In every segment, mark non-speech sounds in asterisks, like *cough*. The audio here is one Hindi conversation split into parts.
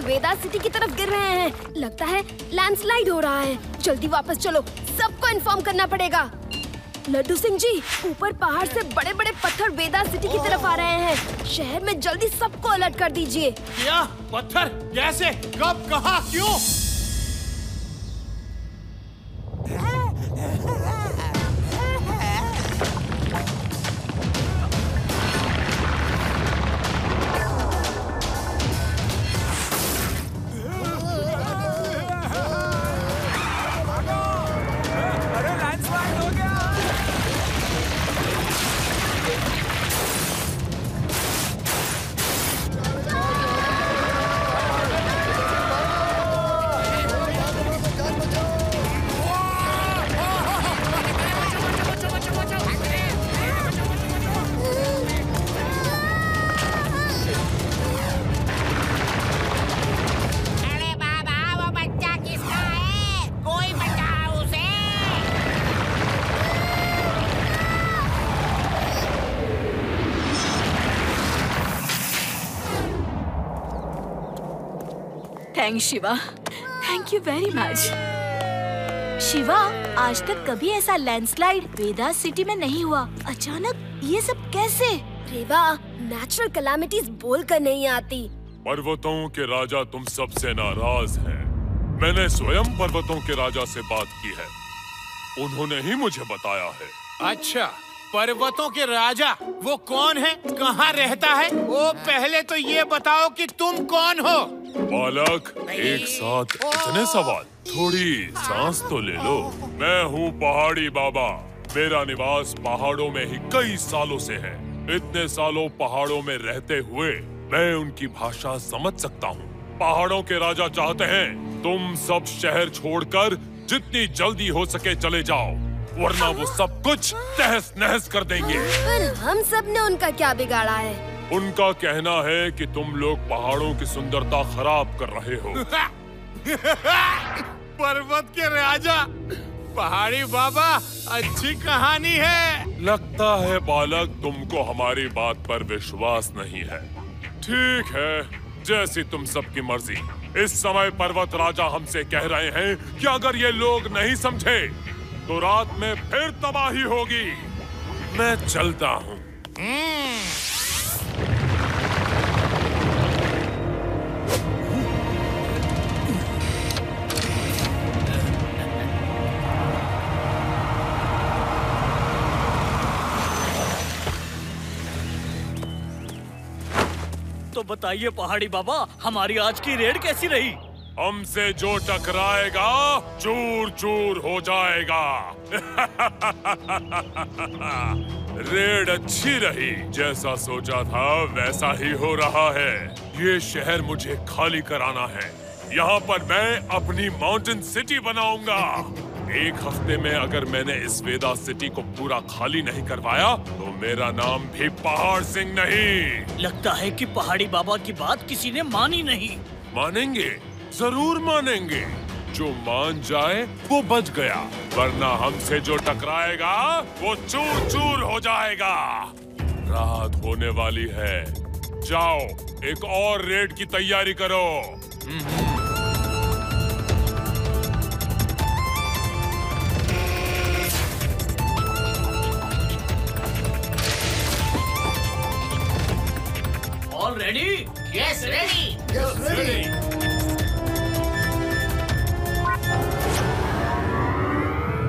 वेदा सिटी की तरफ़ गिर रहे हैं। लगता है लैंडस्लाइड हो रहा है। जल्दी वापस चलो। सबको इन्फॉर्म करना पड़ेगा। लड्डू सिंह जी, ऊपर पहाड़ से बड़े बड़े पत्थर वेदा सिटी की तरफ़ आ रहे हैं। शहर में जल्दी सबको अलर्ट कर दीजिए। क्या? पत्थर? कैसे? कब? कहा? क्यों? Thank Shiva thank you very much Shiva आज तक कभी ऐसा लैंडस्लाइड वेदा सिटी में नहीं हुआ। अचानक ये सब कैसे? रेवा नेचुरल कलामिटीज बोल कर नहीं आती। पर्वतों के राजा तुम सबसे नाराज़ हैं। मैंने स्वयं पर्वतों के राजा से बात की है। उन्होंने ही मुझे बताया है। अच्छा पर्वतों के राजा वो कौन है? कहाँ रहता है? वो पहले तो ये बताओ कि तुम कौन हो? बालक एक साथ इतने सवाल। थोड़ी सांस तो ले लो। मैं हूँ पहाड़ी बाबा। मेरा निवास पहाड़ों में ही कई सालों से है। इतने सालों पहाड़ों में रहते हुए मैं उनकी भाषा समझ सकता हूँ। पहाड़ों के राजा चाहते हैं तुम सब शहर छोड़कर जितनी जल्दी हो सके चले जाओ वरना वो सब कुछ तहस नहस कर देंगे। पर हम सबने उनका क्या बिगाड़ा है? उनका कहना है कि तुम लोग पहाड़ों की सुंदरता खराब कर रहे हो। *laughs* पर्वत के राजा पहाड़ी बाबा अच्छी कहानी है। लगता है बालक तुमको हमारी बात पर विश्वास नहीं है। ठीक है जैसी तुम सबकी मर्ज़ी। इस समय पर्वत राजा हमसे कह रहे हैं कि अगर ये लोग नहीं समझे तो रात में फिर तबाही होगी। मैं चलता हूँ। बताइए पहाड़ी बाबा, हमारी आज की रेड कैसी रही? हमसे जो टकराएगा चूर चूर हो जाएगा। *laughs* रेड अच्छी रही, जैसा सोचा था वैसा ही हो रहा है। ये शहर मुझे खाली कराना है। यहाँ पर मैं अपनी माउंटेन सिटी बनाऊँगा। एक हफ़्ते में अगर मैंने इस वेदा सिटी को पूरा खाली नहीं करवाया तो मेरा नाम भी पहाड़ सिंह नहीं। लगता है कि पहाड़ी बाबा की बात किसी ने मानी नहीं। मानेंगे ज़रूर मानेंगे। जो मान जाए वो बच गया। वरना हमसे जो टकराएगा वो चूर चूर हो जाएगा। रात होने वाली है। जाओ एक और रेड की तैयारी करो।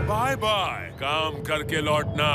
बाय बाय काम करके लौटना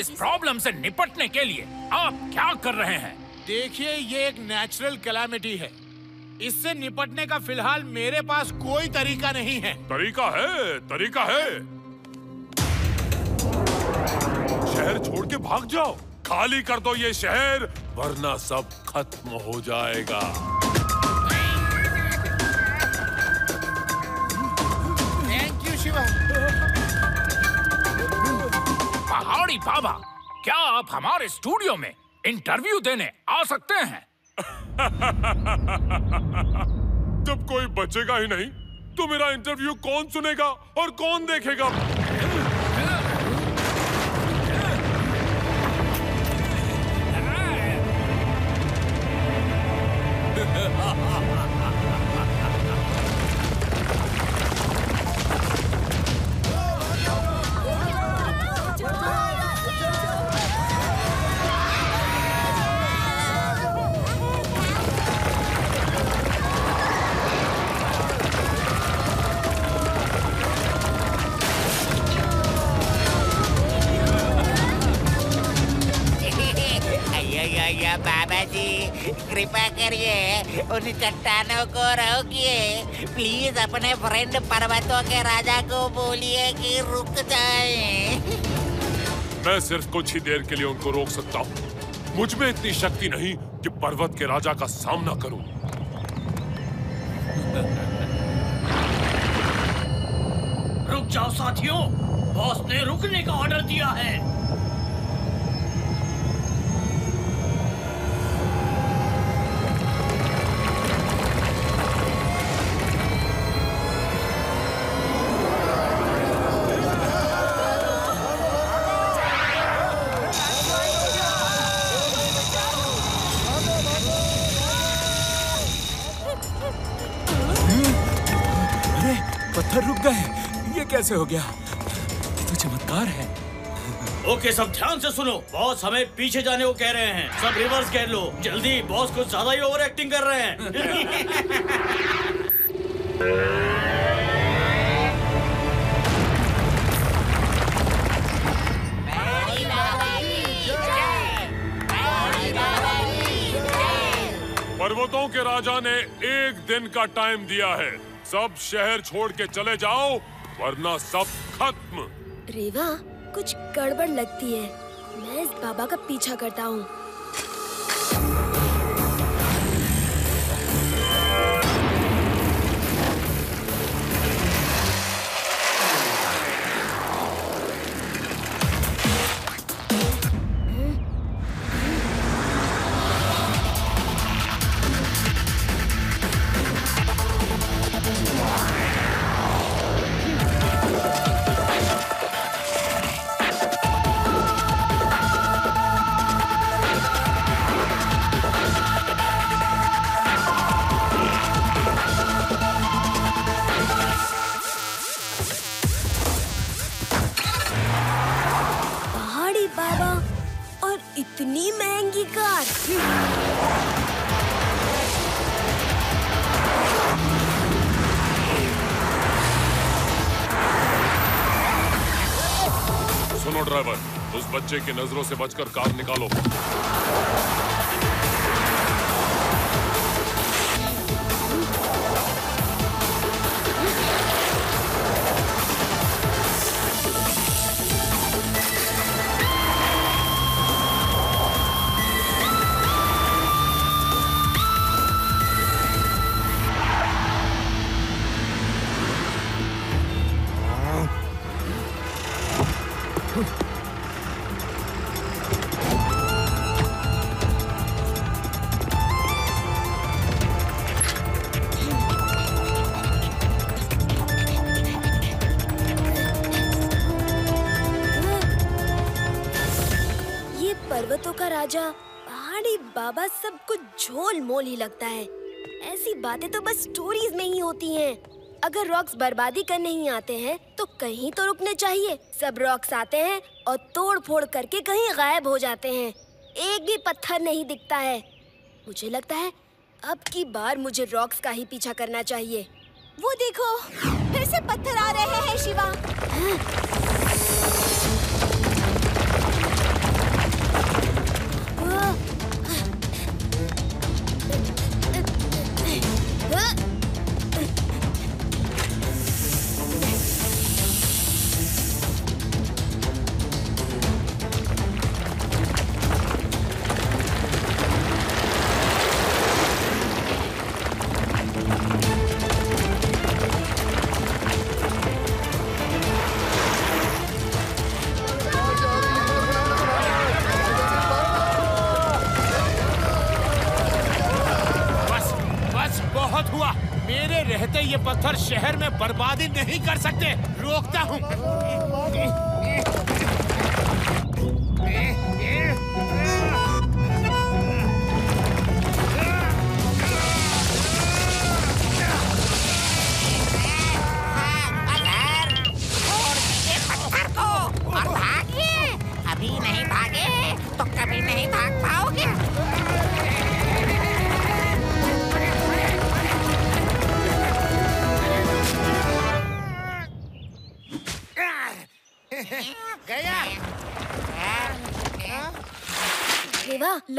इस प्रॉब्लम से निपटने के लिए आप क्या कर रहे हैं? देखिए ये एक नेचुरल कैलामिटी है। इससे निपटने का फ़िलहाल मेरे पास कोई तरीका नहीं है। तरीका है तरीका है। शहर छोड़ के भाग जाओ। खाली कर दो ये शहर वरना सब खत्म हो जाएगा। पहाड़ी बाबा, क्या आप हमारे स्टूडियो में इंटरव्यू देने आ सकते हैं? जब कोई बचेगा ही नहीं तो मेरा इंटरव्यू कौन सुनेगा और कौन देखेगा? कृपा करिए उन चट्टानों को रोकिए। प्लीज़ अपने फ्रेंड पर्वतों के राजा को बोलिए कि रुक जाए। मैं सिर्फ़ कुछ ही देर के लिए उनको रोक सकता हूँ। मुझमें इतनी शक्ति नहीं कि पर्वत के राजा का सामना करूँ। रुक जाओ साथियों बॉस ने रुकने का ऑर्डर दिया है। कैसे हो गया। ये तो चमत्कार है। ओके सब ध्यान से सुनो। बॉस हमें पीछे जाने को कह रहे हैं। सब रिवर्स कह लो। जल्दी बॉस कुछ ज़्यादा ही ओवर एक्टिंग कर रहे हैं। पर्वतों के राजा ने एक दिन का टाइम दिया है। सब शहर छोड़ के चले जाओ। वरना सब खत्म। रेवा, कुछ गड़बड़ लगती है। मैं इस बाबा का पीछा करता हूँ। सुनो ड्राइवर। उस बच्चे की नज़रों से बचकर कार निकालो। राजा, पहाड़ी बाबा सब कुछ झोल मोल ही लगता है। ऐसी बातें तो बस स्टोरीज में ही होती हैं। अगर रॉक्स बर्बादी करने ही आते हैं तो कहीं तो रुकने चाहिए। सब रॉक्स आते हैं और तोड़ फोड़ करके कहीं गायब हो जाते हैं। एक भी पत्थर नहीं दिखता है। मुझे लगता है, अब की बार मुझे रॉक्स का ही पीछा करना चाहिए। वो देखो, फिर से पत्थर आ रहे हैं शिवा। बर्बादी नहीं कर सकते। रोकता हूँ।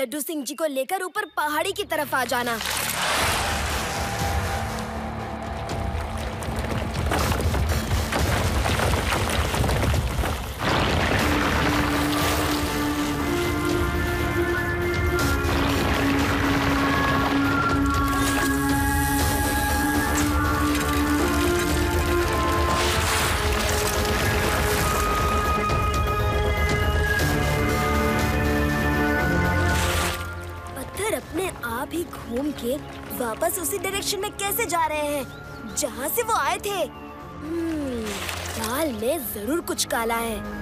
लड्डू सिंह जी को लेकर ऊपर पहाड़ी की तरफ़ आ जाना। वापस उसी डायरेक्शन में कैसे जा रहे हैं? जहाँ से वो आए थे। हम्म, दाल में ज़रूर कुछ काला है।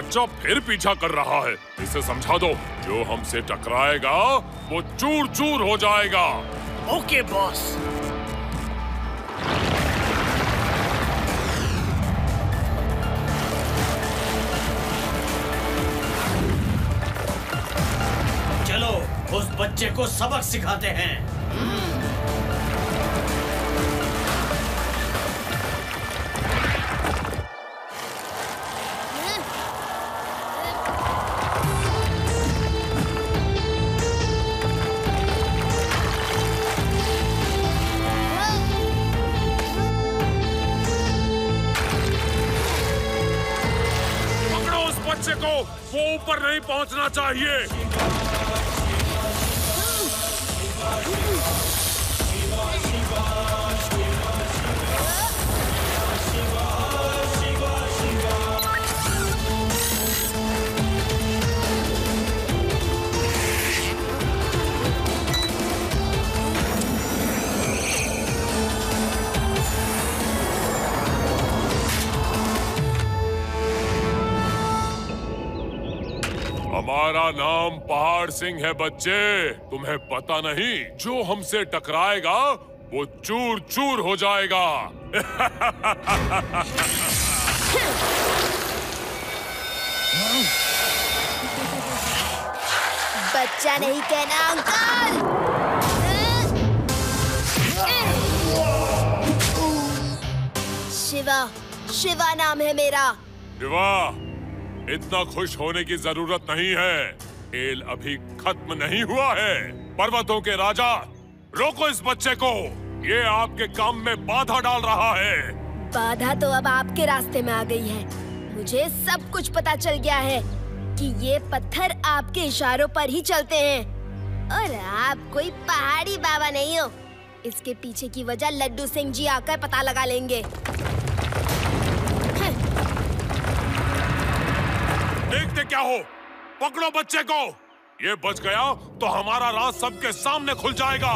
बच्चा फिर पीछा कर रहा है। इसे समझा दो। जो हमसे टकराएगा, वो चूर चूर हो जाएगा। Okay, boss. चलो, उस बच्चे को सबक सिखाते हैं। नहीं पहुँचना चाहिए नाम पहाड़ सिंह है बच्चे। तुम्हें पता नहीं जो हमसे टकराएगा वो चूर चूर हो जाएगा। बच्चा नहीं कहना अंकल। शिवा शिवा नाम है मेरा। शिवा इतना खुश होने की ज़रूरत नहीं है। खेल अभी खत्म नहीं हुआ है। पर्वतों के राजा रोको इस बच्चे को। ये आपके काम में बाधा डाल रहा है। बाधा तो अब आपके रास्ते में आ गई है। मुझे सब कुछ पता चल गया है कि ये पत्थर आपके इशारों पर ही चलते हैं। और आप कोई पहाड़ी बाबा नहीं हो। इसके पीछे की वजह लड्डू सिंह जी आकर पता लगा लेंगे। देखते क्या हो। पकड़ो बच्चे को। ये बच गया तो हमारा राज सबके सामने खुल जाएगा।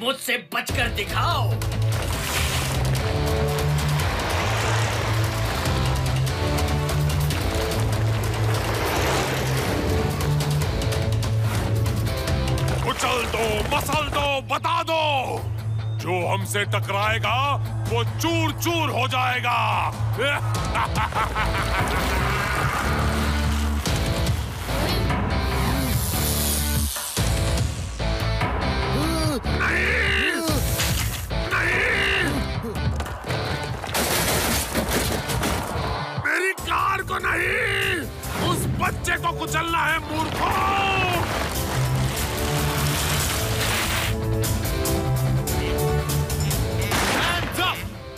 मुझसे बचकर दिखाओ। कुचल दो, मसल दो, बता दो। जो हमसे टकराएगा, वो चूर चूर हो जाएगा। *laughs* कुचलना है मूर्खों!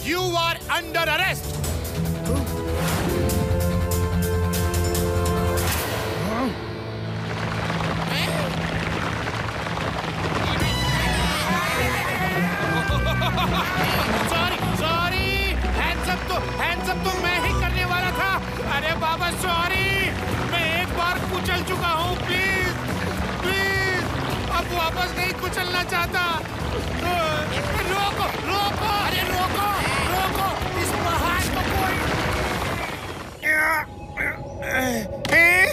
You are under arrest! Sorry sorry hands up तो हैंड्स अप तो मैं ही करने वाला था अरे बाबा सॉरी कुचल चुका हूँ प्लीज़ प्लीज़ अब वापस नहीं कुचलना चाहता। रोको रोको, अरे रोको रोको, इस पहाड़ को कोई *laughs*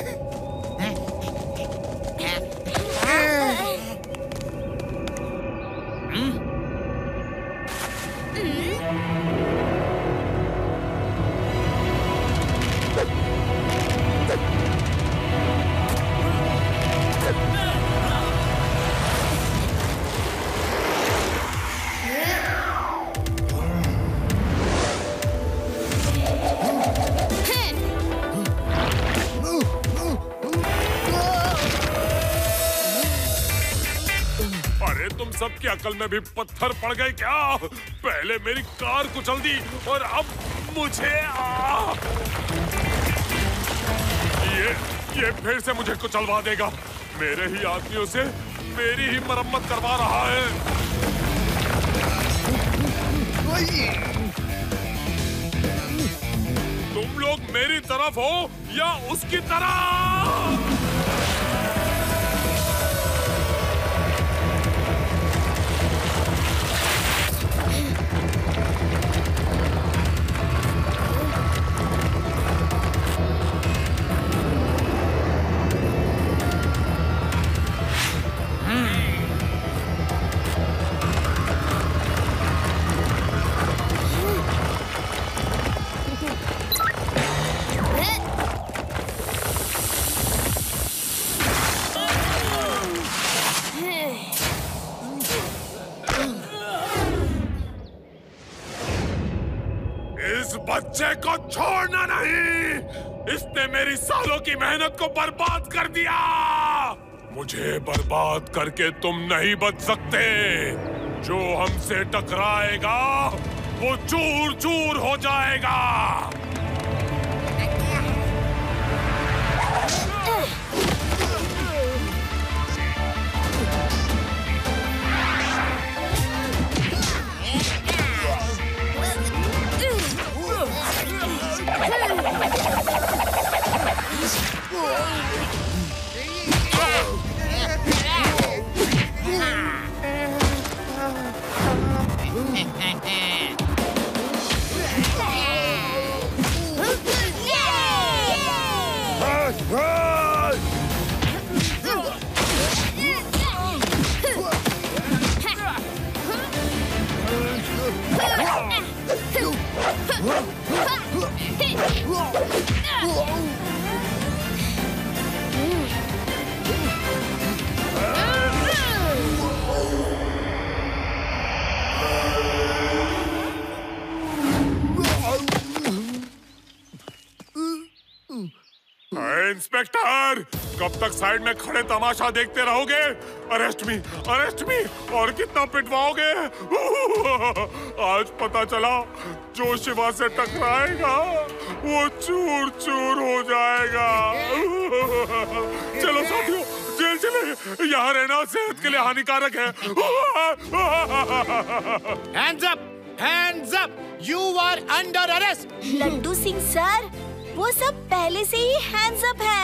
सबकी अकल में भी पत्थर पड़ गए क्या? पहले मेरी कार कुचल दी और अब मुझे आ! ये ये फिर से मुझे कुचलवा देगा। मेरे ही आदमियों से मेरी ही मरम्मत करवा रहा है। तुम लोग मेरी तरफ़ हो या उसकी तरफ़ छोड़ना नहीं। इसने मेरी सालों की मेहनत को बर्बाद कर दिया। मुझे बर्बाद करके तुम नहीं बच सकते। जो हमसे टकराएगा, वो चूर चूर हो जाएगा। है, साइड में खड़े तमाशा देखते रहोगे। Arrest me arrest me. और कितना पिटवाओगे? आज पता चला जो शिवा से टकराएगा वो चूर चूर हो जाएगा। चलो साथियों जेल चले। यहाँ रहना सेहत के लिए हानिकारक है। Hands up hands up you are under arrest Laddu Singh sir वो सब पहले से ही हैंड्स अप है?